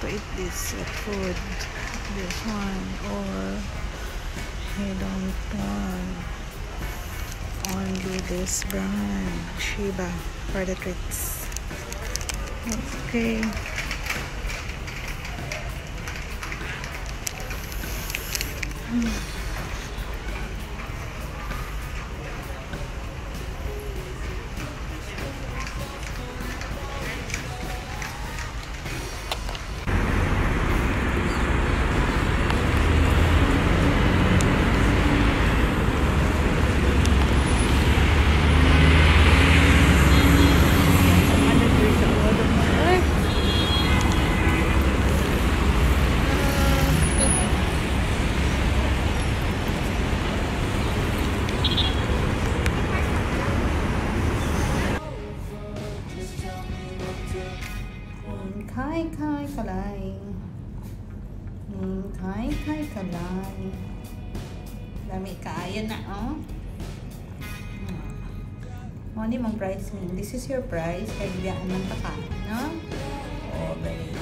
to eat this food. This one. Or he don't want only this brand. Sheba for the treats. Okay. Mm. Kai Kai Kalai. Mm, Kai Kai Kalai. Dami kaya na, oh. Hmm. Oh, Only mong price mo. This is your price. Kaya biyaan ng paka, no? Oh, baby.